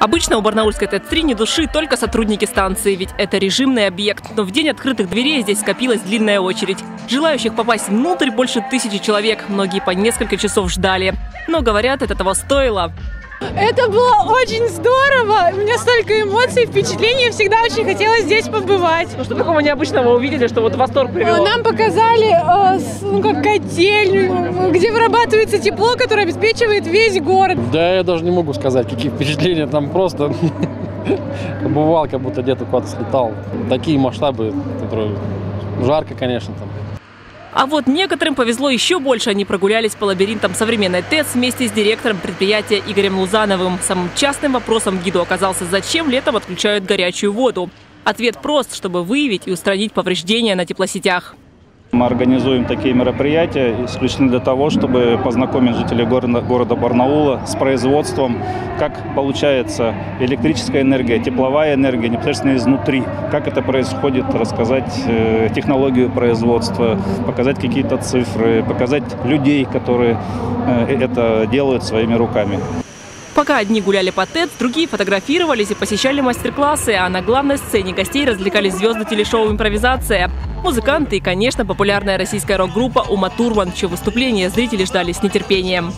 Обычно у Барнаульской ТЭЦ-3 не души только сотрудники станции, ведь это режимный объект. Но в день открытых дверей здесь скопилась длинная очередь. Желающих попасть внутрь больше тысячи человек. Многие по несколько часов ждали. Но, говорят, это того стоило. Это было очень здорово. У меня столько эмоций, впечатлений. Всегда очень хотелось здесь побывать. Ну что такого необычного вы увидели, что вот восторг привело? Нам показали, ну, как котель, где вырабатывается тепло, которое обеспечивает весь город. Да, я даже не могу сказать, какие впечатления там просто бывал, как будто где-то куда-то слетал. Такие масштабы, которые жарко, конечно, там. А вот некоторым повезло еще больше. Они прогулялись по лабиринтам современной ТЭЦ вместе с директором предприятия Игорем Лузановым. Самым частым вопросом гиду оказался, зачем летом отключают горячую воду. Ответ прост, чтобы выявить и устранить повреждения на теплосетях. Мы организуем такие мероприятия исключительно для того, чтобы познакомить жителей города, города Барнаула с производством, как получается электрическая энергия, тепловая энергия непосредственно изнутри, как это происходит, рассказать э, технологию производства, показать какие-то цифры, показать людей, которые э, это делают своими руками. Пока одни гуляли по ТЭД, другие фотографировались и посещали мастер-классы, а на главной сцене гостей развлекались звезды телешоу «Импровизация». Музыканты и, конечно, популярная российская рок-группа «Ума Турман», чье выступление зрители ждали с нетерпением.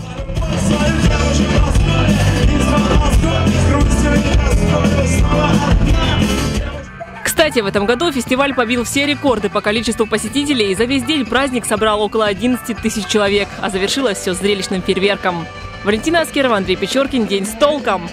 Кстати, в этом году фестиваль побил все рекорды по количеству посетителей, и за весь день праздник собрал около 11 тысяч человек, а завершилось все зрелищным фейерверком. Валентина Аскерова, Андрей Печоркин. День с толком.